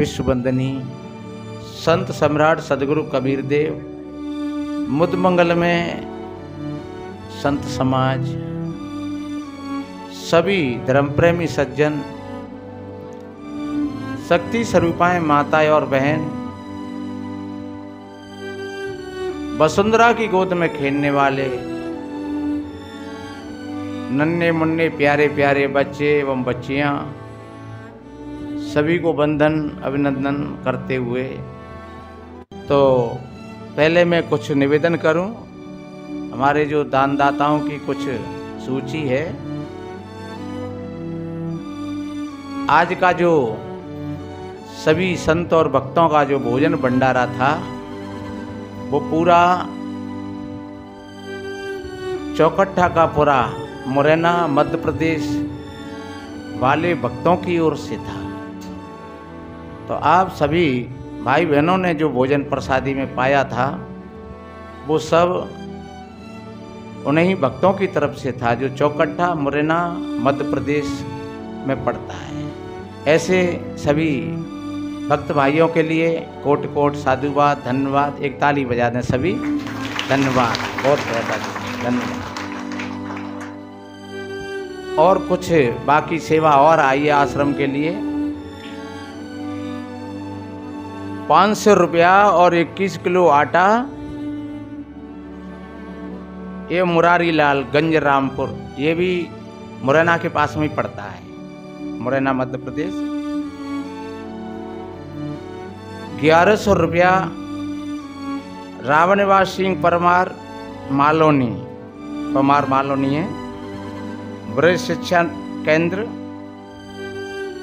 विश्ववंदनी संत सम्राट सदगुरु कबीर देव मुदमंगल में संत समाज, सभी धर्म प्रेमी सज्जन, शक्ति स्वरूपाएँ माताएँ और बहन, वसुंधरा की गोद में खेलने वाले, नन्हे मुन्ने प्यारे प्यारे बच्चे एवं बच्चियाँ सभी को बंधन, अभिनंदन करते हुए। तो पहले मैं कुछ निवेदन करूँ। हमारे जो दानदाताओं की कुछ सूची है। आज का जो सभी संत और भक्तों का जो भोजन भंडारा था, वो पूरा चौकट्ठा का पूरा मुरैना, मध्य प्रदेश वाले भक्तों की ओर से था। तो आप सभी भाई बहनों ने जो भोजन प्रसादी में पाया था, वो सब उन्हीं भक्तों की तरफ़ से था जो चौकट्ठा मुरैना मध्य प्रदेश में पड़ता है। ऐसे सभी भक्त भाइयों के लिए कोट कोट साधुवाद, धन्यवाद, एक ताली बजा दें सभी। धन्यवाद। बहुत बहुत धन्यवाद। और कुछ बाकी सेवा और आई है आश्रम के लिए। पाँच सौ रुपया और इक्कीस किलो आटा। ये मुरारी लाल गंज रामपुर ये भी मुरैना के पास में पड़ता है। मुरैना, मध्य प्रदेश। ग्यारह सौ रुपया रावणवास सिंह परमार मालोनी। परमार मालोनी है। ब्रज शिक्षा केंद्र,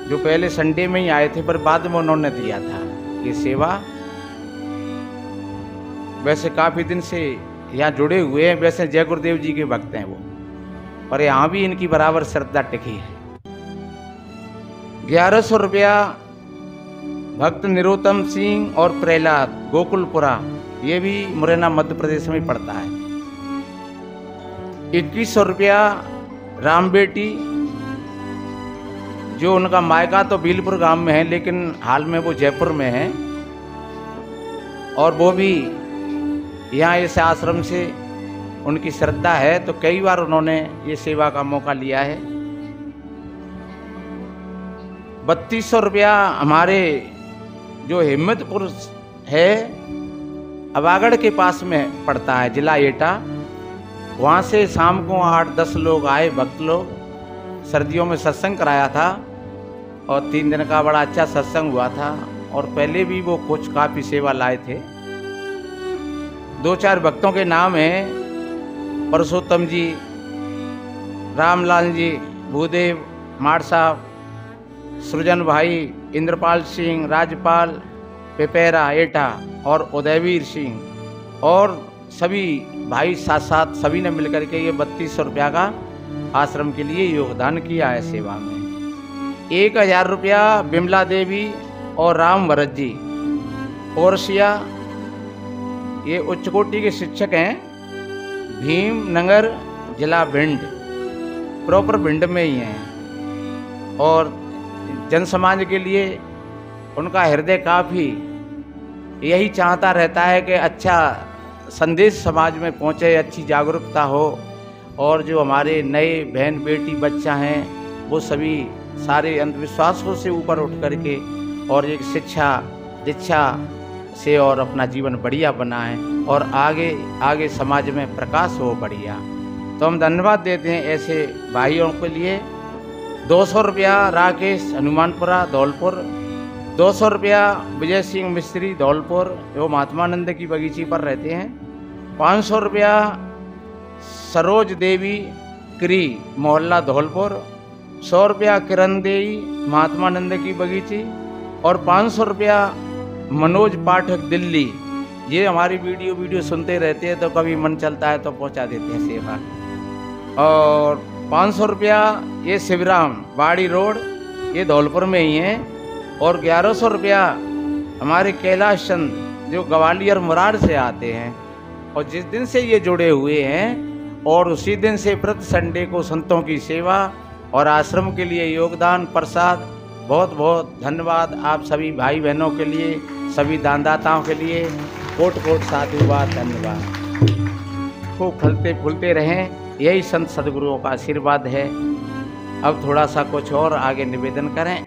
जो पहले संडे में ही आए थे, पर बाद में उन्होंने दिया था। ये सेवा। वैसे काफ़ी दिन से यहाँ जुड़े हुए हैं, वैसे जय गुरुदेव जी के भक्त हैं वो। पर यहाँ भी इनकी बराबर श्रद्धा टिकी है। ग्यारह सौ रुपया भक्त निरोतम सिंह और प्रहलाद गोकुलपुरा, ये भी मुरैना मध्य प्रदेश में पड़ता है। इक्कीस सौ रुपया राम बेटी जो उनका मायका तो बीलपुर गाँव में है, लेकिन हाल में वो जयपुर में है। और वो भी यहाँ इस आश्रम से उनकी श्रद्धा है तो कई बार उन्होंने ये सेवा का मौका लिया है। बत्तीस सौ रुपया हमारे जो हिम्मतपुर है, अबागढ़ के पास में पड़ता है जिला एटा। वहाँ से शाम को आठ दस लोग आए, भक्त लोग। सर्दियों में सत्संग कराया था। और तीन दिन का बड़ा अच्छा सत्संग हुआ था और पहले भी वो कुछ काफ़ी सेवा लाए थे। दो चार भक्तों के नाम हैं परसोत्तम जी, रामलाल जी, भूदेव माड़ साहब, सृजन भाई, इंद्रपाल सिंह, राजपाल, पेपेरा, एटा और उदयवीर सिंह और सभी भाई साथ साथ सभी ने मिलकर के ये बत्तीस सौ रुपया का आश्रम के लिए योगदान किया है सेवा में। एक हज़ार रुपया बिमला देवी और राम भरत जी। ओरसिया ये उच्च कोटि के शिक्षक हैं, भीम नगर जिला भिंड, प्रॉपर भिंड में ही हैं। और जन समाज के लिए उनका हृदय काफ़ी यही चाहता रहता है कि अच्छा संदेश समाज में पहुँचे, अच्छी जागरूकता हो। और जो हमारे नए बहन बेटी बच्चा हैं, वो सभी सारे अंधविश्वासों से ऊपर उठ करके और एक शिक्षा, दीक्षा से और अपना जीवन बढ़िया बनाएँ और आगे आगे समाज में प्रकाश हो बढ़िया। तो हम धन्यवाद देते हैं ऐसे भाइयों के लिए। दो सौ रुपया राकेश हनुमानपुरा, धौलपुर। दो सौ रुपया विजय सिंह मिस्त्री, धौलपुर। जो महात्मानंद की बगीची पर रहते हैं। पाँच सौ रुपया सरोज देवी, क्री, मोहल्ला धौलपुर। सौ रुपया किरण देवी महात्मानंद की बगीची और पाँच सौ रुपया मनोज पाठक दिल्ली। ये हमारी वीडियो वीडियो सुनते रहते हैं तो कभी मन चलता है तो पहुँचा देते हैं सेवा। और पाँच सौ रुपया ये शिवराम, बाड़ी रोड, ये धौलपुर में ही है। और ग्यारह सौ रुपया हमारे कैलाश चंद, जो ग्वालियर मुरार से आते हैं। और जिस दिन से ये जुड़े हुए हैं, और उसी दिन से प्रति संडे को संतों की सेवा और आश्रम के लिए योगदान, प्रसाद बहुत बहुत धन्यवाद आप सभी भाई बहनों के लिए, सभी दानदाताओं के लिए। कोट कोट साधुवाद, धन्यवाद। खूब फलते फूलते रहें। यही संत सदगुरुओं का आशीर्वाद है। अब थोड़ा सा कुछ और आगे निवेदन करें।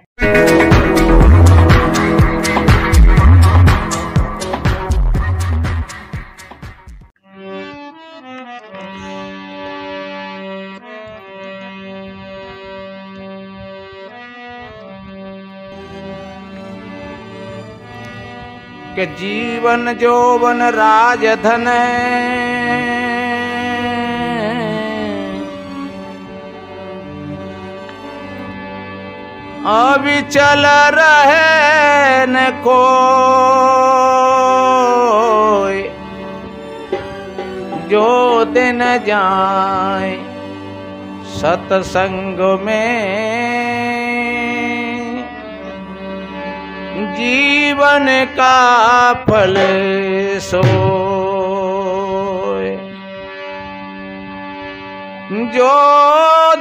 के जीवन जोवन राजधन। अभी चल रहे न को जो दिन जाए सत्संग में। जीवन का फल सो जो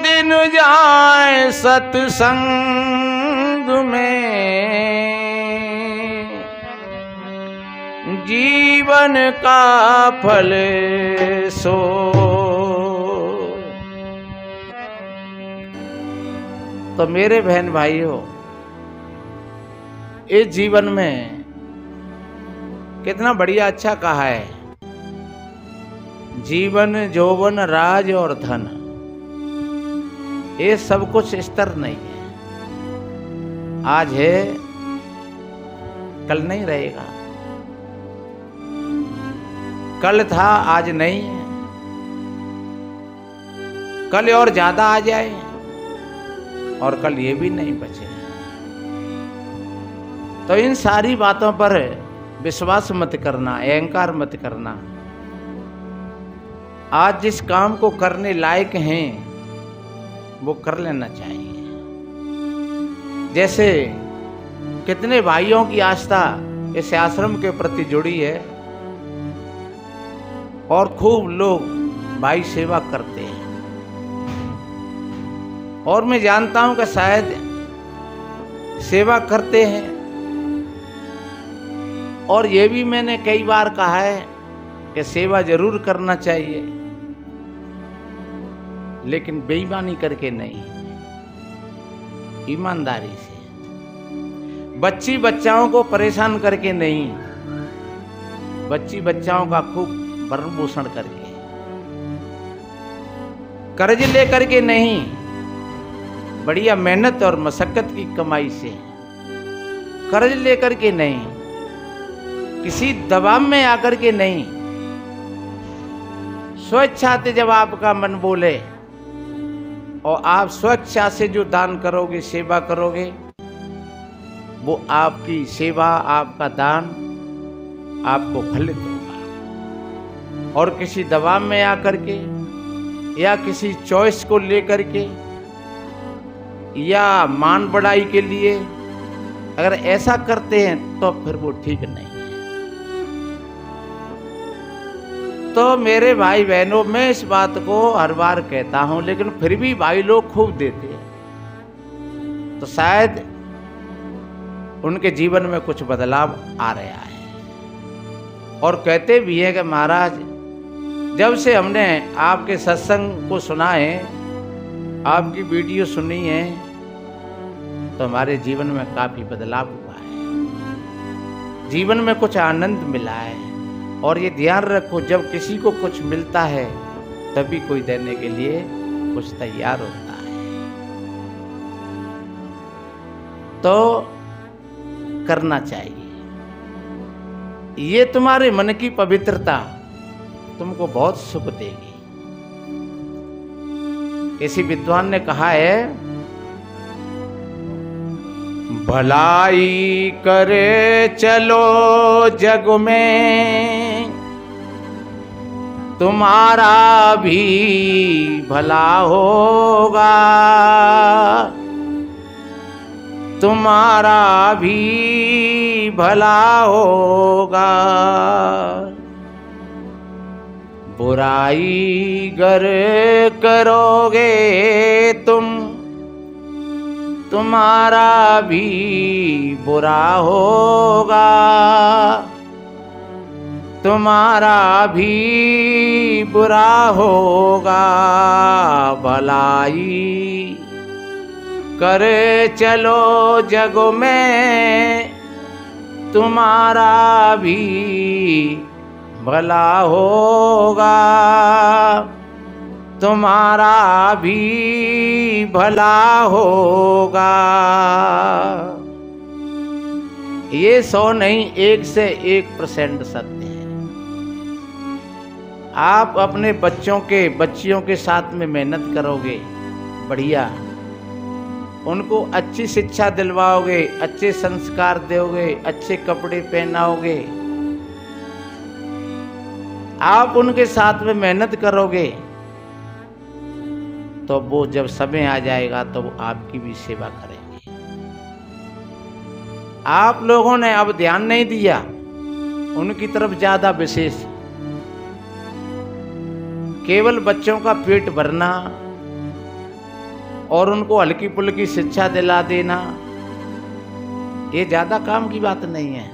दिन जाए सत्संग में, जीवन का फल सो तो मेरे बहन भाई हो इस जीवन में कितना बढ़िया अच्छा कहा है। जीवन जोवन राज और धन, ये सब कुछ स्तर नहीं है। आज है, कल नहीं रहेगा। कल था, आज नहीं है। कल और ज़्यादा आ जाए, और कल ये भी नहीं बचे। तो इन सारी बातों पर विश्वास मत करना, अहंकार मत करना। आज जिस काम को करने लायक हैं, वो कर लेना चाहिए। जैसे कितने भाइयों की आस्था इस आश्रम के प्रति जुड़ी है, और खूब लोग भाई सेवा करते हैं। और मैं जानता हूँ कि शायद सेवा करते हैं और ये भी मैंने कई बार कहा है कि सेवा ज़रूर करना चाहिए, लेकिन बेईमानी करके नहीं, ईमानदारी से। बच्ची बच्चाओं को परेशान करके नहीं, बच्ची बच्चाओं का खूब भरण पोषण करके। कर्ज लेकर के नहीं, बढ़िया मेहनत और मशक्कत की कमाई से। कर्ज लेकर के नहीं किसी दबाव में आकर के नहीं। स्वेच्छा से जब आपका मन बोले और आप स्वेच्छा से जो दान करोगे, सेवा करोगे, वो आपकी सेवा, आपका दान आपको फलित होगा। और किसी दबाव में आकर के या किसी चॉइस को लेकर के या मान बढ़ाई के लिए अगर ऐसा करते हैं तो फिर वो ठीक नहीं। तो मेरे भाई बहनों मैं इस बात को हर बार कहता हूँ, लेकिन फिर भी भाई लोग खूब देते हैं। तो शायद उनके जीवन में कुछ बदलाव आ रहा है। और कहते भी है कि महाराज, जब से हमने आपके सत्संग को सुना है, आपकी वीडियो सुनी है तो हमारे जीवन में काफ़ी बदलाव हुआ है। जीवन में कुछ आनंद मिला है। और ये ध्यान रखो, जब किसी को कुछ मिलता है, तभी कोई देने के लिए कुछ तैयार होता है। तो करना चाहिए। ये तुम्हारे मन की पवित्रता तुमको बहुत सुख देगी। किसी विद्वान ने कहा है, भलाई करे चलो जग में। तुम्हारा भी भला होगा। तुम्हारा भी भला होगा। बुराई गर करोगे तुम, तुम्हारा भी बुरा होगा। तुम्हारा भी बुरा होगा, भलाई। करे चलो जग में, तुम्हारा भी भला होगा। तुम्हारा भी भला होगा। ये सौ नहीं, एक से एक परसेंट सत्य है। आप अपने बच्चों के, बच्चियों के साथ में मेहनत करोगे। बढ़िया। उनको अच्छी शिक्षा दिलवाओगे, अच्छे संस्कार दोगे, अच्छे कपड़े पहनाओगे। आप उनके साथ में मेहनत करोगे। तो वो जब समय आ जाएगा तो वो आपकी भी सेवा करेंगे। आप लोगों ने अब ध्यान नहीं दिया। उनकी तरफ़ ज़्यादा विशेष केवल बच्चों का पेट भरना और उनको हल्की पुल्की शिक्षा दिला देना, ये ज़्यादा काम की बात नहीं है।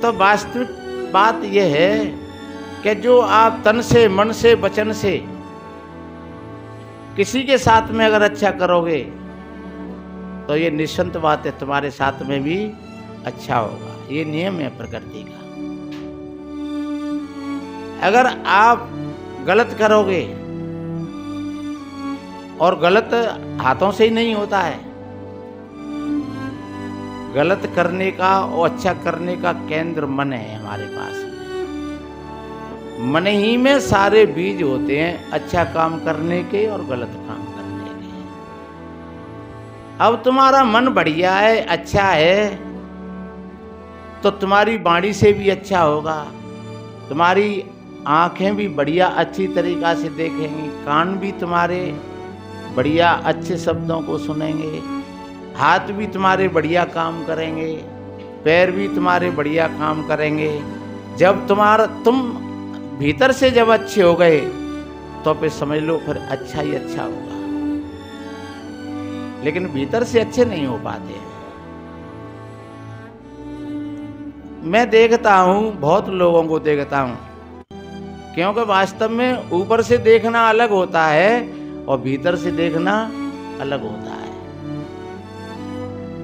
तो वास्तविक बात यह है कि जो आप तन से, मन से, वचन से किसी के साथ में अगर अच्छा करोगे तो ये निश्चिंत बात है, तुम्हारे साथ में भी अच्छा होगा। ये नियम है प्रकृति का। अगर आप गलत करोगे और गलत हाथों से ही नहीं होता है, गलत करने का और अच्छा करने का केंद्र मन है हमारे पास। मन ही में सारे बीज होते हैं अच्छा काम करने के और गलत काम करने के। अब तुम्हारा मन बढ़िया है अच्छा है तो तुम्हारी बाणी से भी अच्छा होगा। तुम्हारी आँखें भी बढ़िया अच्छी तरीका से देखेंगी, कान भी तुम्हारे बढ़िया अच्छे शब्दों को सुनेंगे, हाथ भी तुम्हारे बढ़िया काम करेंगे, पैर भी तुम्हारे बढ़िया काम करेंगे। जब तुम्हारा, तुम भीतर से जब अच्छे हो गए तो फिर समझ लो फिर अच्छा ही अच्छा होगा। लेकिन भीतर से अच्छे नहीं हो पाते हैं। मैं देखता हूँ, बहुत लोगों को देखता हूँ। क्योंकि वास्तव में ऊपर से देखना अलग होता है और भीतर से देखना अलग होता है।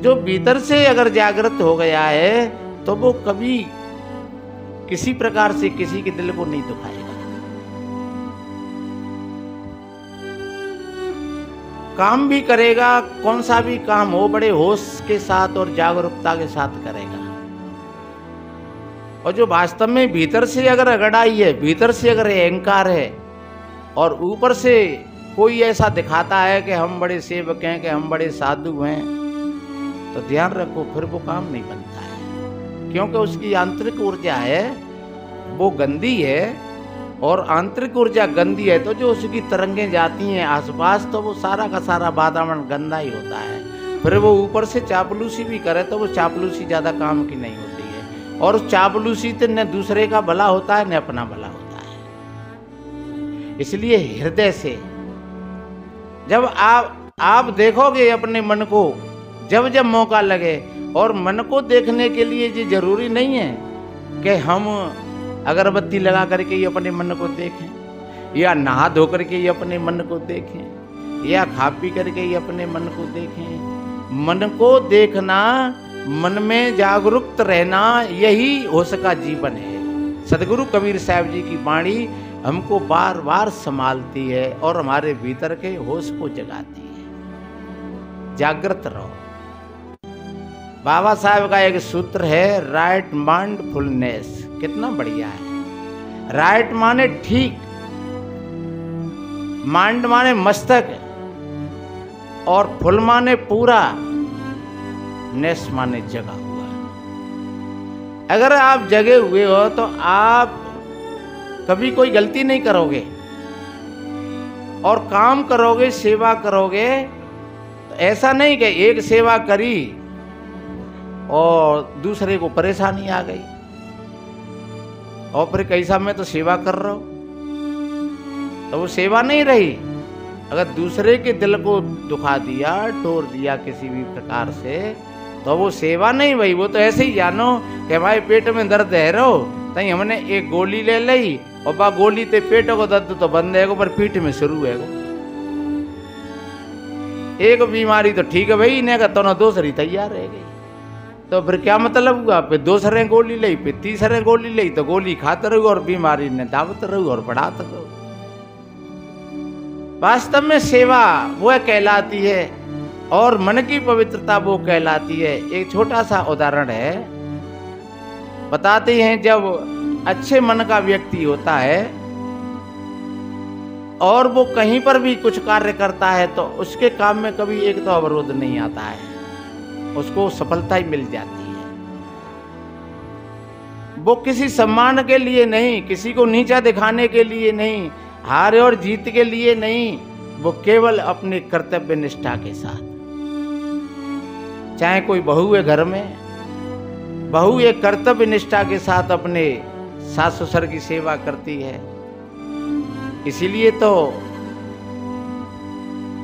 जो भीतर से अगर जागृत हो गया है तो वो कभी किसी प्रकार से किसी के दिल को नहीं दुखाएगा। काम भी करेगा, कौन सा भी काम हो, बड़े होश के साथ और जागरूकता के साथ करेगा। और जो वास्तव में भीतर से अगर अगड़ाई है, भीतर से अगर अहंकार है, और ऊपर से कोई ऐसा दिखाता है कि हम बड़े सेवक हैं, कि हम बड़े साधु हैं तो ध्यान रखो, फिर वो काम नहीं बनता है। क्योंकि उसकी आंतरिक ऊर्जा है, वो गंदी है, और आंतरिक ऊर्जा गंदी है तो जो उसकी तरंगें जाती हैं आसपास तो वो सारा का सारा वातावरण गंदा ही होता है। फिर वो ऊपर से चापलूसी भी करे तो वो चापलूसी ज़्यादा काम की नहीं होती। और चापलूसी तो न दूसरे का भला होता है, न अपना भला होता है। इसलिए हृदय से जब आप आप देखोगे अपने मन को, जब जब मौका लगे, और मन को देखने के लिए ये ज़रूरी नहीं है कि हम अगरबत्ती लगा करके ये अपने मन को देखें, या नहा धो करके ये अपने मन को देखें, या खा पी करके ये अपने मन को देखें। मन को देखना मन में जागरूक रहना यही हो सका जीवन है। सदगुरु कबीर साहब जी की वाणी हमको बार बार संभालती है और हमारे भीतर के होश को जगाती है। जागृत रहो। बाबा साहब का एक सूत्र है राइट माइंडफुलनेस कितना बढ़िया है। राइट माने ठीक माइंड माने मस्तक, और फुल माने पूरा। नेस माने जगा हुआ अगर आप जगे हुए हो तो आप कभी कोई गलती नहीं करोगे। और काम करोगे, सेवा करोगे तो ऐसा नहीं कि एक सेवा करी और दूसरे को परेशानी आ गई। और फिर कैसा मैं तो सेवा कर रहा हूँ। तो वो सेवा नहीं रही। अगर दूसरे के दिल को दुखा दिया, टोर दिया किसी भी प्रकार से तो वो सेवा नहीं भाई, वो तो ऐसे ही जानो कि भाई पेट में दर्द है रो तई हमने एक गोली ले ली और बा गोली ते पेट को दर्द तो बंद है, पर पीठ में शुरू है एक बीमारी तो ठीक है भाई, इन्हें का तो ना दूसरी तैयार रह गई। तो फिर क्या मतलब हुआ? फिर दूसरे गोली ली फिर तीसरे गोली ली तो गोली खाते रहो और बीमारी ने दावत रहो और बढ़ाते रहो। वास्तव में सेवा वह कहलाती है और मन की पवित्रता वो कहलाती है। एक छोटा सा उदाहरण है। बताते हैं जब अच्छे मन का व्यक्ति होता है और वो कहीं पर भी कुछ कार्य करता है तो उसके काम में कभी एक तो अवरोध नहीं आता है। उसको सफलता ही मिल जाती है। वो किसी सम्मान के लिए नहीं, किसी को नीचा दिखाने के लिए नहीं, हार और जीत के लिए नहीं, वो केवल अपने कर्तव्य निष्ठा के साथ। चाहे कोई बहू है घर में, बहू एक कर्तव्य निष्ठा के साथ अपने सास ससुर की सेवा करती है। इसीलिए तो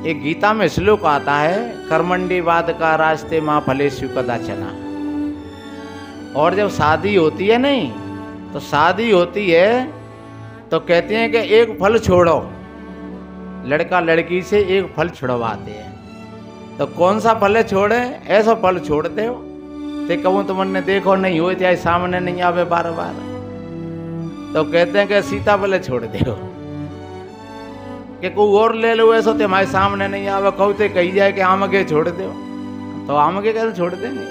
एक गीता में श्लोक आता है, कर्मंडी वाद का रास्ते माँ फले कदा चना और जब शादी होती है नहीं तो शादी होती है तो कहते हैं कि एक फल छोड़ो। लड़का लड़की से एक फल छुड़वाते हैं। तो कौन सा फल छोड़े? ऐसा फल छोड़ते हो? ते कहूँ तुमने देखो, नहीं हो चाहे सामने नहीं आवे बार बार तो कहते हैं कि सीता फल छोड़ दो कोई और ले लो, ऐसा तो हमारे सामने नहीं आवे। कहते तो कही जाए कि आम के छोड़ दो तो आम के कैसे छोड़ देंगे?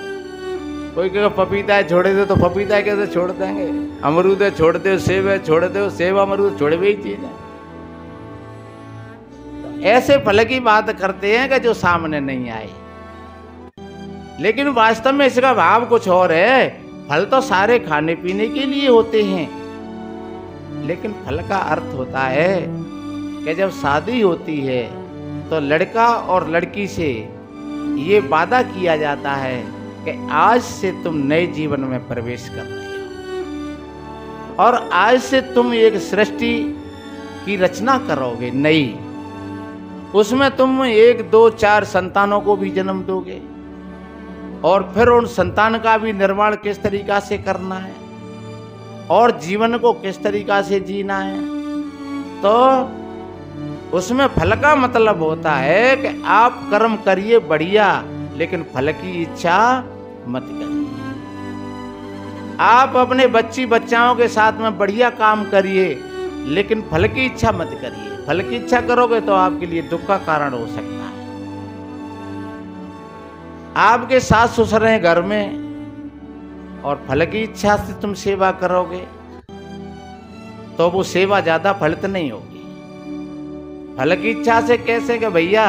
कोई कहे, पपीता है, छोड़ दे तो पपीता कैसे छोड़ देंगे? अमरूद है, छोड़ दो, सेब है, छोड़ दो, सेब, अमरूद, छोड़ भी चीज़ है। ऐसे फल की बात करते हैं कि जो सामने नहीं आए लेकिन वास्तव में इसका भाव कुछ और है। फल तो सारे खाने पीने के लिए होते हैं। लेकिन फल का अर्थ होता है कि जब शादी होती है तो लड़का और लड़की से ये वादा किया जाता है कि आज से तुम नए जीवन में प्रवेश कर रहे हो। और आज से तुम एक सृष्टि की रचना करोगे नई। उसमें तुम एक, दो, चार संतानों को भी जन्म दोगे। और फिर उन संतान का भी निर्माण किस तरीका से करना है? और जीवन को किस तरीका से जीना है? तो उसमें फल का मतलब होता है कि आप कर्म करिए बढ़िया, लेकिन फल की इच्छा मत करिए। आप अपने बच्ची बच्चाओं के साथ में बढ़िया काम करिए लेकिन फल की इच्छा मत करिए। फल की इच्छा करोगे तो आपके लिए दुख का कारण हो सकता है। आपके सास ससुर हैं घर में और फल की इच्छा से तुम सेवा करोगे तो वो सेवा ज़्यादा फलित नहीं होगी। फल की इच्छा से कैसे कि भैया,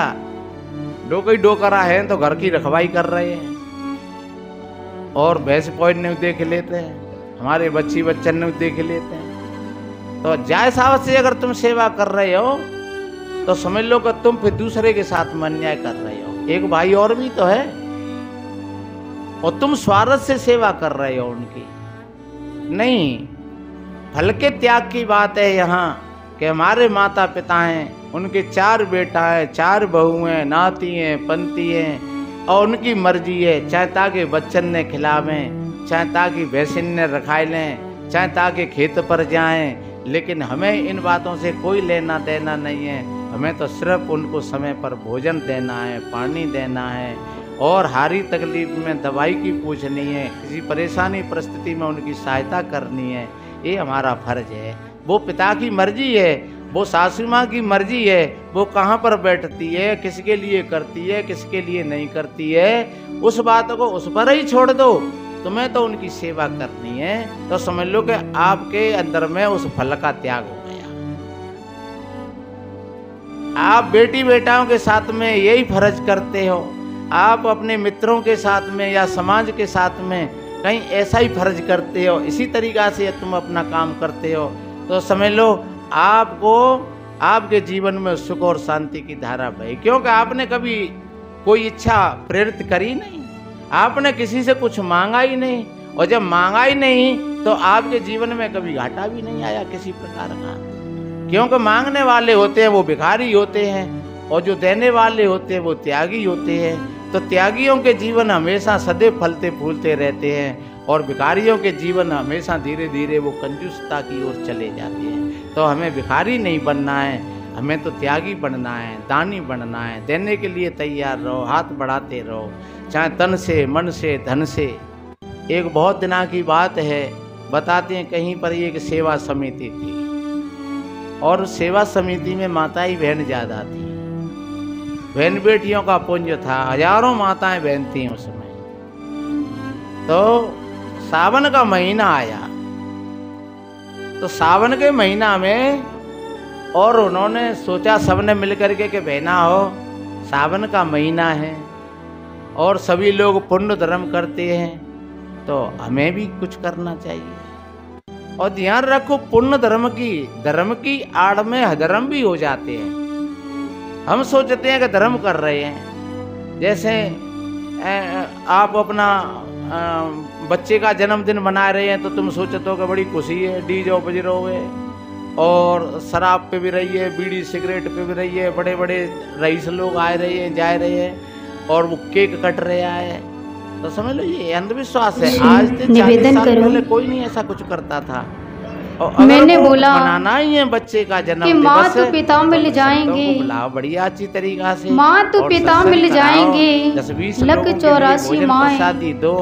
डोकई डोकरा है तो घर की रखवाई कर रहे हैं। और भैंस पॉइंट ने देख लेते हैं, हमारे बच्ची बच्चन ने देख लेते हैं। तो सावत से अगर तुम सेवा कर रहे हो तो समझ लो कि तुम फिर दूसरे के साथ में अन्याय कर रहे हो। एक भाई और भी तो है, और तुम स्वार्थ से सेवा कर रहे हो उनकी। नहीं, फल के त्याग की बात है यहाँ, कि हमारे माता पिता हैं उनके चार बेटा हैं, चार बहू हैं, नाती हैं, पंती हैं, और उनकी मर्ज़ी है, चाहे ताकि बच्चन ने खिलावें, चाहे ताकि भैंसिन ने रखाए लें, चाहे ताकि खेत पर जाएँ लेकिन हमें इन बातों से कोई लेना देना नहीं है। हमें तो सिर्फ़ उनको समय पर भोजन देना है, पानी देना है और हारी तकलीफ़ में दवाई की पूछनी है, किसी परेशानी परिस्थिति में उनकी सहायता करनी है। ये हमारा फ़र्ज़ है। वो पिता की मर्ज़ी है, वो सासू माँ की मर्ज़ी है, वो कहाँ पर बैठती है, किसके लिए करती है, किसके लिए नहीं करती है, उस बात को उस पर ही छोड़ दो। तुम्हें तो उनकी सेवा करनी है। तो समझ लो कि आपके अंदर में उस फल का त्याग हो गया। आप बेटी बेटाओं के साथ में यही फ़र्ज़ करते हो। आप अपने मित्रों के साथ में या समाज के साथ में कहीं ऐसा ही फ़र्ज़ करते हो। इसी तरीका से तुम अपना काम करते हो। तो समझ लो, आपको आपके जीवन में सुख और शांति की धारा बही। क्योंकि आपने कभी कोई इच्छा प्रेरित करी नहीं। आपने किसी से कुछ मांगा ही नहीं, और जब मांगा ही नहीं तो आपके जीवन में कभी घाटा भी नहीं आया किसी प्रकार का। क्योंकि मांगने वाले होते हैं, वो भिखारी होते हैं, और जो देने वाले होते हैं, वो त्यागी होते हैं। तो त्यागियों के जीवन हमेशा सदैव फलते फूलते रहते हैं, और भिखारियों के जीवन हमेशा धीरे धीरे वो कंजूसता की ओर चले जाते हैं। तो हमें भिखारी नहीं बनना है हमें तो त्यागी बनना है, दानी बनना है, देने के लिए तैयार रहो, हाथ बढ़ाते रहो, चाहे तन से, मन से, धन से। एक बहुत दिना की बात है, बताते हैं कहीं पर एक सेवा समिति थी। और सेवा समिति में माताएँ बहन ज़्यादा थी। बहन बेटियों का पुंज था, हज़ारों माताएँ बहन थी उस समय तो सावन का महीना आया। तो सावन के महीना में और उन्होंने सोचा सबने मिलकर के कि बहना हो, सावन का महीना है और सभी लोग पुण्य धर्म करते हैं तो हमें भी कुछ करना चाहिए। और ध्यान रखो, पुण्य धर्म की धर्म की आड़ में अधर्म भी हो जाते हैं। हम सोचते हैं कि धर्म कर रहे हैं। जैसे आप अपना बच्चे का जन्मदिन मना रहे हैं तो तुम सोचते हो कि बड़ी खुशी है डीजे बज रहे और शराब पे भी रही है बीड़ी सिगरेट पे भी रही है बड़े बड़े रईस लोग आ रहे हैं जा रहे हैं और वो केक कट रहे है। तो समझ लो ये अंधविश्वास है। आज निवेदन करो। पहले कोई नहीं ऐसा कुछ करता था। और मैंने बोला मनाना ही है बच्चे का जन्म कि माँ तो पिता मिल जाएँगे। बढ़िया अच्छी तरीका से। माँ तो पिता मिल जाएँगे। दस बीस लग चौरासी माँ शादी दो।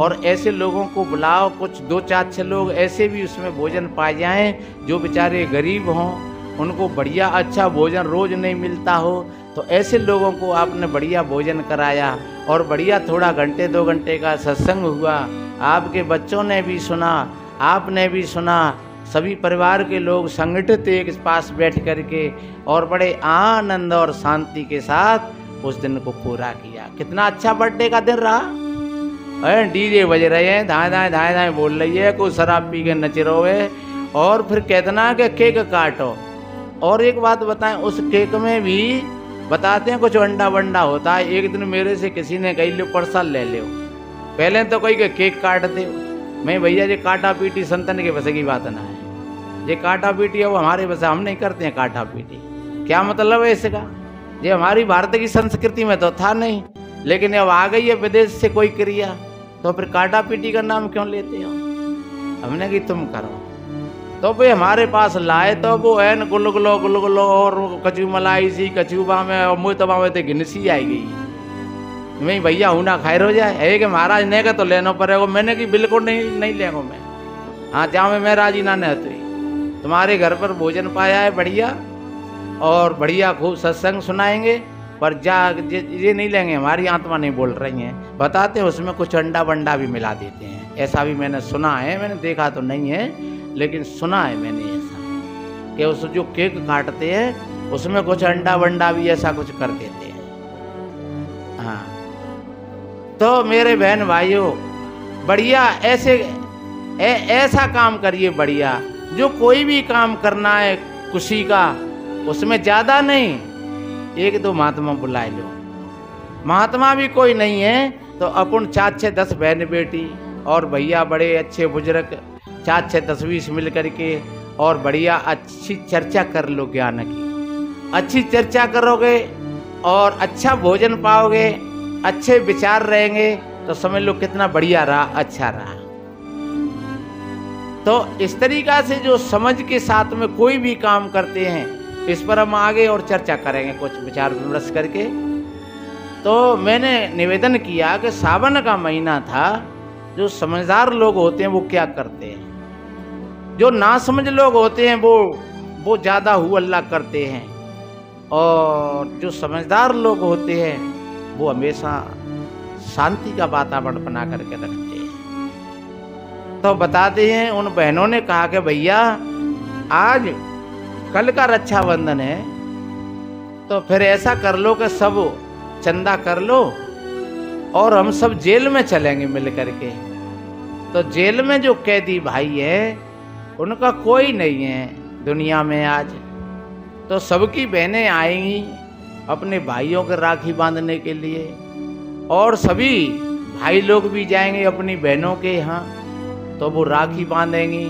और ऐसे लोगों को बुलाओ, कुछ दो चार छः लोग ऐसे भी उसमें भोजन पाए जाएँ, जो बेचारे गरीब हों, उनको बढ़िया अच्छा भोजन रोज नहीं मिलता हो तो ऐसे लोगों को आपने बढ़िया भोजन कराया और बढ़िया थोड़ा घंटे, दो घंटे का सत्संग हुआ। आपके बच्चों ने भी सुना, आपने भी सुना, सभी परिवार के लोग संगठित एक पास बैठ करके और बड़े आनंद और शांति के साथ उस दिन को पूरा किया। कितना अच्छा बर्थडे का दिन रहा। डीजे बज रहे हैं, धाए धाए धाए धाए बोल रही है, कोई शराब पी के नच रहे और फिर कहतना कि केक काटो। और एक बात बताएँ, उस केक में भी बताते हैं, कुछ अंडा वंडा होता है, एक दिन मेरे से किसी ने कही, लो परसा ले लो। पहले तो कही के केक काट दे मैं, भैया जी काटा पीटी संतन के बस की बात ना है। ये काटा पीटी है, वो हमारे बस हम नहीं करते हैं काटा पीटी। क्या मतलब है इसका? ये हमारी भारत की संस्कृति में तो था नहीं, लेकिन अब आ गई है विदेश से कोई क्रिया। तो फिर काटा पीटी का नाम क्यों लेते हो? हमने कि तुम करो। तो भाई हमारे पास लाए तो वो एन गुलगुलो गुलगुलो और कचू मलाई सी कचूबा में और मुँह तबा में तो घिनसी आई गई। मैं, भैया हूँ ना खायर हो जाए। है कि महाराज, ने का तो लेना पड़ेगा। मैंने कि बिल्कुल नहीं नहीं लेगा मैं। हाँ जाओ मैं राज़ी ना नहीं तुम्हारे घर पर भोजन पाया है, बढ़िया। और बढ़िया खूब सत्संग सुनाएँगे। पर जा ये नहीं लेंगे, हमारी आत्मा नहीं बोल रही है। बताते हैं, उसमें कुछ अंडा बंडा भी मिला देते हैं। ऐसा भी मैंने सुना है, मैंने देखा तो नहीं है, लेकिन सुना है मैंने ऐसा। कि उस जो केक काटते हैं, उसमें कुछ अंडा बंडा भी ऐसा कुछ कर देते हैं। हाँ। तो मेरे बहन भाइयों, बढ़िया, ऐसे ऐसा काम करिए बढ़िया। जो कोई भी काम करना है, खुशी का, उसमें ज़्यादा नहीं। एक दो महात्मा बुलाए लो। महात्मा भी कोई नहीं है तो अपन चार छः दस बहन बेटी और भैया बड़े अच्छे बुज़ुर्ग, चार छः दस बीस मिल करके और बढ़िया अच्छी चर्चा कर लो ज्ञान की। अच्छी चर्चा करोगे और अच्छा भोजन पाओगे, अच्छे विचार रहेंगे तो समझ लो कितना बढ़िया रहा अच्छा रहा। तो इस तरीका से जो समझ के साथ में कोई भी काम करते हैं इस पर हम आगे और चर्चा करेंगे कुछ विचार विमर्श करके। तो मैंने निवेदन किया कि सावन का महीना था, जो समझदार लोग होते हैं वो क्या करते हैं? जो ना समझ लोग होते हैं वो वो ज़्यादा हु अल्लाह करते हैं। और जो समझदार लोग होते हैं, वो हमेशा शांति का वातावरण बना करके रखते हैं। तो बताते हैं, उन बहनों ने कहा कि भैया, आज कल का रक्षाबंधन है तो फिर ऐसा कर लो कि सब चंदा कर लो और हम सब जेल में चलेंगे मिल करके तो जेल में जो कैदी भाई है, उनका कोई नहीं है दुनिया में आज। तो सबकी बहनें आएँगी अपने भाइयों के राखी बांधने के लिए और सभी भाई लोग भी जाएँगे अपनी बहनों के यहाँ तो वो राखी बांधेंगी।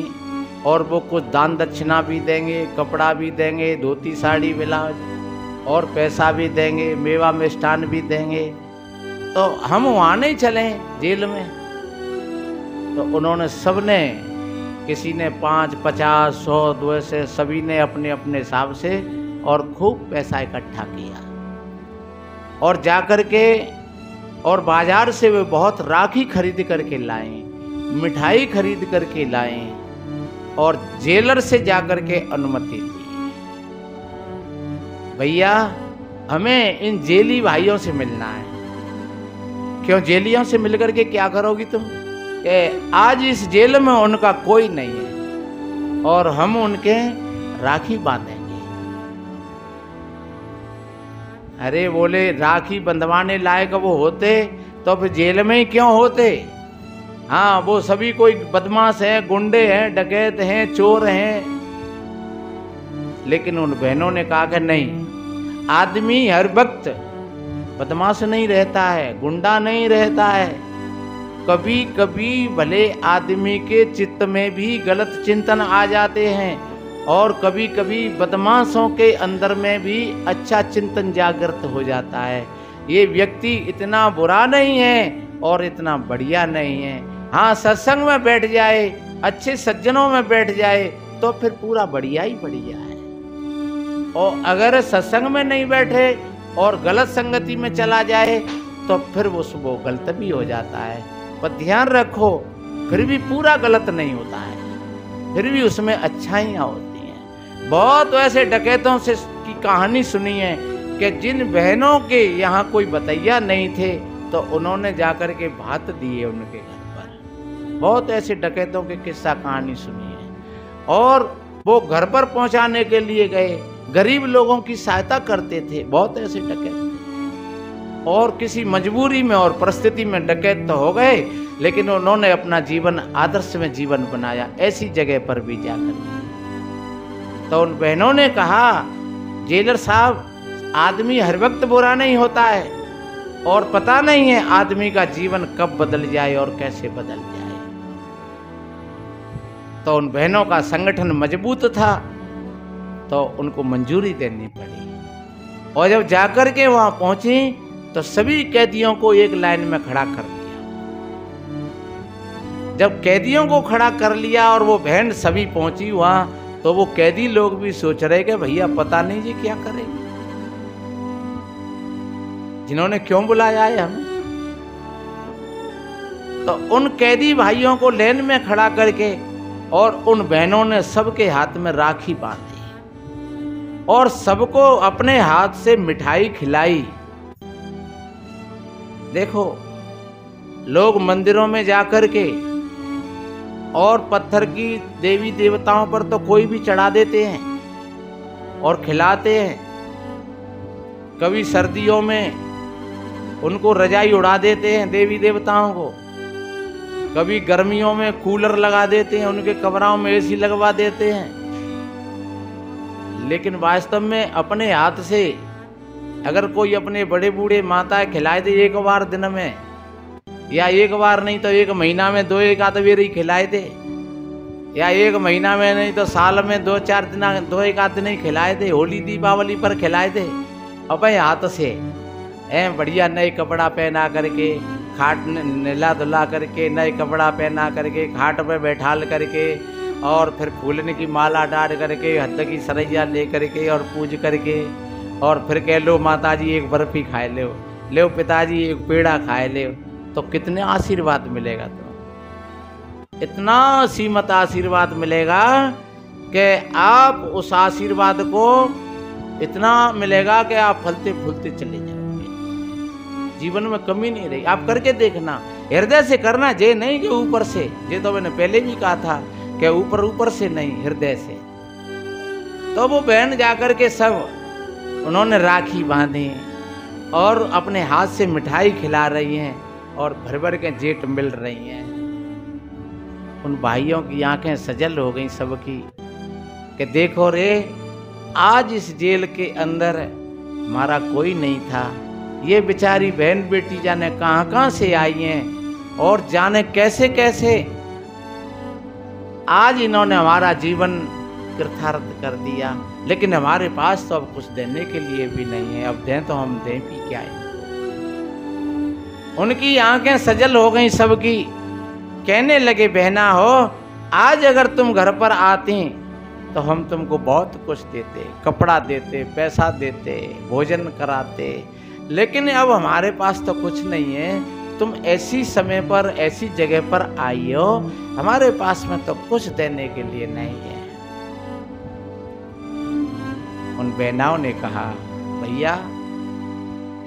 और वो कुछ दान दक्षिणा भी देंगे, कपड़ा भी देंगे, धोती साड़ी, ब्लाउज और पैसा भी देंगे, मेवा मिष्ठान भी देंगे। तो हम वहाँ नहीं चले जेल में। तो उन्होंने सबने, किसी ने पाँच, पचास, सौ, दो से सभी ने अपने अपने हिसाब से और खूब पैसा इकट्ठा किया। और जा कर के और बाज़ार से वे बहुत राखी खरीद करके लाए, मिठाई खरीद करके लाए और जेलर से जाकर के अनुमति ली भैया, हमें इन जेली भाइयों से मिलना है। क्यों, जेलियों से मिलकर के क्या करोगी तुम? कि आज इस जेल में उनका कोई नहीं है और हम उनके राखी बांधेंगे। अरे, बोले, राखी बंधवाने लायक वो होते तो फिर जेल में ही क्यों होते? हाँ वो सभी कोई बदमाश है, गुंडे हैं, डकैत हैं, चोर हैं। लेकिन उन बहनों ने कहा कि नहीं, आदमी हर वक्त बदमाश नहीं रहता है, गुंडा नहीं रहता है। कभी कभी भले आदमी के चित्त में भी गलत चिंतन आ जाते हैं और कभी कभी बदमाशों के अंदर में भी अच्छा चिंतन जागृत हो जाता है। ये व्यक्ति इतना बुरा नहीं है और इतना बढ़िया नहीं है। हाँ सत्संग में बैठ जाए, अच्छे सज्जनों में बैठ जाए तो फिर पूरा बढ़िया ही बढ़िया है। और अगर सत्संग में नहीं बैठे और गलत संगति में चला जाए तो फिर वो वो गलत भी हो जाता है। पर ध्यान रखो, फिर भी पूरा गलत नहीं होता है। फिर भी उसमें अच्छाइयाँ होती हैं। बहुत ऐसे डकैतों से की कहानी सुनी है कि जिन बहनों के यहाँ कोई बतैया नहीं थे तो उन्होंने जाकर के भात दिए उनके घर। बहुत ऐसे डकैतों के किस्सा कहानी सुनी है। और वो घर पर पहुँचाने के लिए गए, गरीब लोगों की सहायता करते थे, बहुत ऐसे डकैत और किसी मजबूरी में और परिस्थिति में डकैत तो हो गए, लेकिन उन्होंने अपना जीवन, आदर्श में जीवन बनाया, ऐसी जगह पर भी जाकर। तो उन बहनों ने कहा, जेलर साहब, आदमी हर वक्त बुरा नहीं होता है, और पता नहीं है आदमी का जीवन कब बदल जाए और कैसे बदल जाए। तो उन बहनों का संगठन मज़बूत था तो उनको मंजूरी देनी पड़ी। और जब जाकर के वहाँ पहुँची तो सभी कैदियों को एक लाइन में खड़ा कर दिया। जब कैदियों को खड़ा कर लिया और वो बहन सभी पहुँची वहाँ तो वो कैदी लोग भी सोच रहे कि भैया पता नहीं जी क्या करेंगे जिन्होंने क्यों बुलाया है हमें? तो उन कैदी भाइयों को लेन में खड़ा करके और उन बहनों ने सबके हाथ में राखी बांधी और सबको अपने हाथ से मिठाई खिलाई। देखो, लोग मंदिरों में जाकर के और पत्थर की देवी देवताओं पर तो कोई भी चढ़ा देते हैं और खिलाते हैं। कभी सर्दियों में उनको रजाई उड़ा देते हैं देवी देवताओं को। कभी गर्मियों में कूलर लगा देते हैं, उनके कमराओं में एसी लगवा देते हैं। लेकिन वास्तव में अपने हाथ से अगर कोई अपने बड़े बूढ़े माता खिलाए दे एक बार दिन में, या एक बार नहीं तो एक महीना में दो एक आध ही खिलाए दे, या एक महीना में नहीं तो साल में दो चार दिन, दो एक आध दिन ही खिलाए दे, होली दीपावली पर खिलाए दे, अपने हाथ से। ए बढ़िया नए कपड़ा पहना करके खाट नीला धुला करके, नए कपड़ा पहना करके, खाट पर बैठाल करके, और फिर फूलन की माला डाल करके हद की सरैया ले करके और पूज करके, और फिर कह लो माता जी एक बर्फ़ी खाए लो, ले पिताजी, एक पेड़ा खाए ले। तो कितने आशीर्वाद मिलेगा तो इतना सीमत आशीर्वाद मिलेगा कि आप उस आशीर्वाद को इतना मिलेगा कि आप फलते फूलते चले जाओगे जीवन में कमी नहीं रही। आप करके देखना। हृदय से करना, जे नहीं कि ऊपर से। जे तो मैंने पहले भी कहा था कि ऊपर ऊपर से नहीं, हृदय से। तो वो बहन जाकर के सब उन्होंने राखी बांधी और अपने हाथ से मिठाई खिला रही हैं और भर भर के जेट मिल रही हैं। उन भाइयों की आँखें सजल हो गई सबकी कि देखो रे, आज इस जेल के अंदर हमारा कोई नहीं था। ये बेचारी बहन बेटी जाने कहाँ कहाँ से आई हैं और जाने कैसे कैसे? आज इन्होंने हमारा जीवन कृतार्थ कर दिया, लेकिन हमारे पास तो अब कुछ देने के लिए भी नहीं है। अब दें तो हम दें भी क्या है? उनकी आँखें सजल हो गई सबकी। कहने लगे, बहना हो, आज अगर तुम घर पर आती तो हम तुमको बहुत कुछ देते, कपड़ा देते, पैसा देते, भोजन कराते लेकिन अब हमारे पास तो कुछ नहीं है। तुम ऐसी समय पर, ऐसी जगह पर आई हो हमारे पास में तो कुछ देने के लिए नहीं है। उन बहनाओं ने कहा, भैया,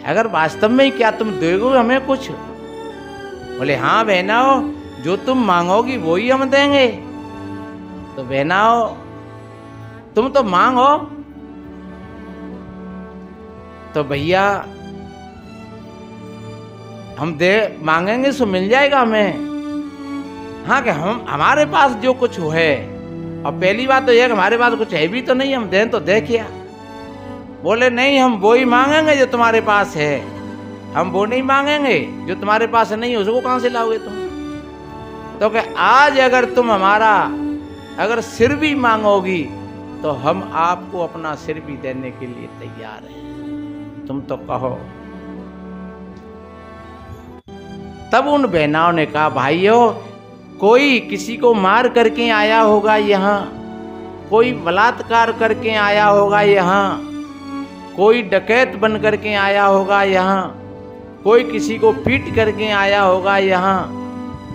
अगर वास्तव में क्या तुम दोगे हमें कुछ? बोले हाँ बहनाओ, जो तुम मांगोगी वो ही हम देंगे। तो बहनाओ, तुम तो मांगो। तो भैया हम दे मांगेंगे सो मिल जाएगा हमें। हाँ कि हम, हमारे पास जो कुछ है। और पहली बात तो यह कि हमारे पास कुछ है भी तो नहीं, हम दें तो दे क्या? बोले, नहीं, हम वो ही मांगेंगे जो तुम्हारे पास है। हम वो नहीं मांगेंगे जो तुम्हारे पास नहीं है उसको कहाँ से लाओगे तुम? तो कि आज अगर तुम हमारा, अगर सिर भी मांगोगी तो हम आपको अपना सिर भी देने के लिए तैयार हैं। तुम तो कहो तब उन बहनाओं ने कहा, भाइयों, कोई किसी को मार करके आया होगा यहाँ? कोई बलात्कार करके आया होगा यहाँ? कोई डकैत बन करके आया होगा यहाँ? कोई किसी को पीट करके आया होगा यहाँ?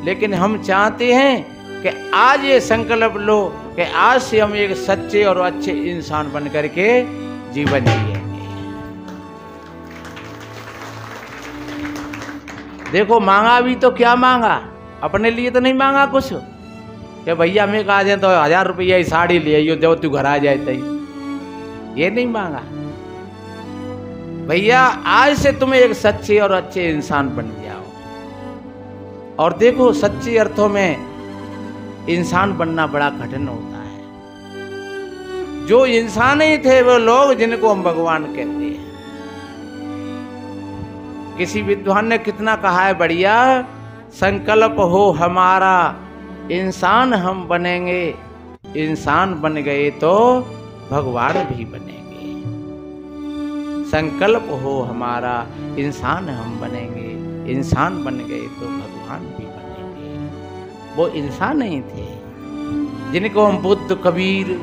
लेकिन हम चाहते हैं कि आज ये संकल्प लो, कि आज से हम एक सच्चे और अच्छे इंसान बन करके जीवन जिएँगे देखो, मांगा भी तो क्या मांगा? अपने लिए तो नहीं मांगा कुछ। कि भैया हमें कहा जाए तो हज़ार रुपया ही साड़ी ले आइयो जब तू घर आ जाए तई ये नहीं मांगा। भैया, आज से तुम एक सच्चे और अच्छे इंसान बन जाओ और देखो, सच्चे अर्थों में इंसान बनना बड़ा कठिन होता है। जो इंसान ही थे, वो लोग जिनको हम भगवान कहते हैं। किसी विद्वान ने कितना कहा है, बढ़िया, संकल्प हो हमारा, इंसान हम बनेंगे। इंसान बन गए तो भगवान भी बनेंगे। संकल्प हो हमारा, इंसान हम बनेंगे। इंसान बन गए तो भगवान भी बनेंगे। वो इंसान नहीं थे, जिनको हम बुद्ध, कबीर,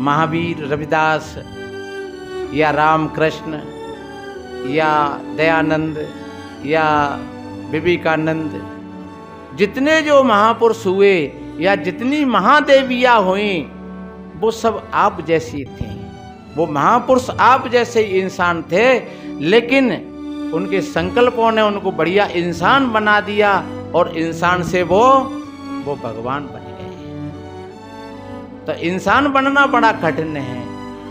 महावीर, रविदास या राम कृष्ण या दयानंद या विवेकानंद, जितने जो महापुरुष हुए या जितनी महादेवियाँ हुई, वो सब आप जैसी थी। वो महापुरुष आप जैसे इंसान थे, लेकिन उनके संकल्पों ने उनको बढ़िया इंसान बना दिया और इंसान से वो वो भगवान बन गए। तो इंसान बनना बड़ा कठिन है।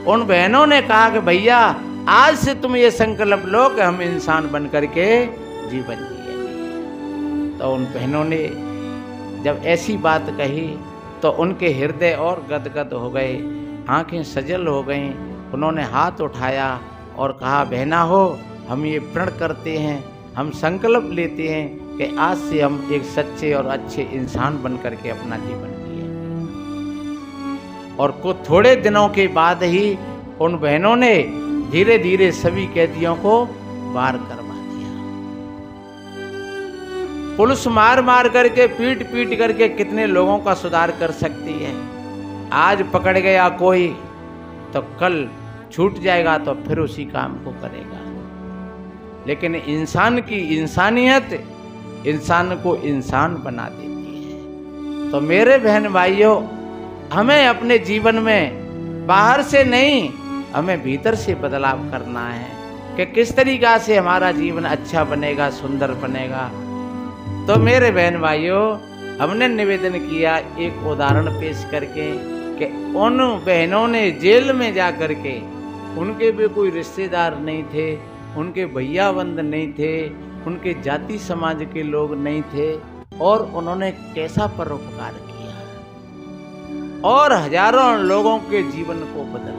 उन बहनों ने कहा कि भैया आज से तुम ये संकल्प लो कि हम इंसान बन करके जीवन जिएँगे। तो उन बहनों ने जब ऐसी बात कही तो उनके हृदय और गदगद हो गए, आँखें सजल हो गईं। उन्होंने हाथ उठाया और कहा, बहना हो, हम ये प्रण करते हैं, हम संकल्प लेते हैं कि आज से हम एक सच्चे और अच्छे इंसान बन करके अपना जीवन जिए और कुछ थोड़े दिनों के बाद ही उन बहनों ने धीरे धीरे सभी कैदियों को बार करवा दिया। पुलिस मार मार करके पीट पीट करके कितने लोगों का सुधार कर सकती है? आज पकड़ गया कोई तो कल छूट जाएगा तो फिर उसी काम को करेगा। लेकिन इंसान की इंसानियत इंसान को इंसान बना देती है। तो मेरे बहन भाइयों, हमें अपने जीवन में बाहर से नहीं हमें भीतर से बदलाव करना है कि किस तरीका से हमारा जीवन अच्छा बनेगा, सुंदर बनेगा। तो मेरे बहन भाइयों, हमने निवेदन किया, एक उदाहरण पेश करके कि उन बहनों ने जेल में जा कर के उनके भी कोई रिश्तेदार नहीं थे, उनके भैया बंद नहीं थे, उनके जाति समाज के लोग नहीं थे और उन्होंने कैसा परोपकार किया? और हज़ारों लोगों के जीवन को बदल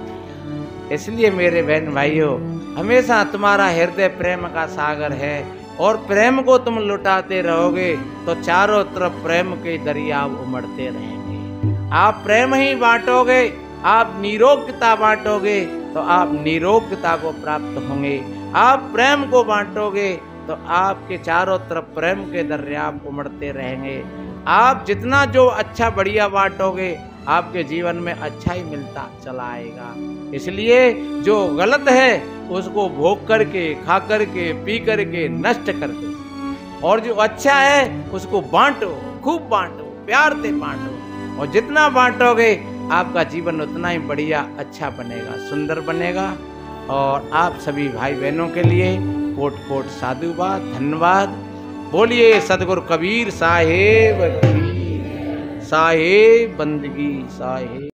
इसलिए मेरे बहन भाइयों, हमेशा तुम्हारा हृदय प्रेम का सागर है और प्रेम को तुम लुटाते रहोगे तो चारों तरफ़ प्रेम के दरिया उमड़ते रहेंगे। आप प्रेम ही बांटोगे, आप निरोगता बांटोगे तो आप निरोगता को प्राप्त होंगे। आप प्रेम को बांटोगे तो आपके चारों तरफ़ प्रेम के दरिया उमड़ते रहेंगे। आप जितना जो अच्छा बढ़िया बांटोगे, आपके जीवन में अच्छा ही मिलता चला आएगा। इसलिए जो गलत है, उसको भोग करके, खा करके, पी करके नष्ट कर दो। और जो अच्छा है, उसको बांटो, खूब बांटो, प्यार से बांटो। और जितना बांटोगे, आपका जीवन उतना ही बढ़िया अच्छा बनेगा, सुंदर बनेगा। और आप सभी भाई बहनों के लिए कोट कोट साधुवाद, धन्यवाद। बोलिए, सदगुरु कबीर साहेब साहेब, बंदगी, साहेब।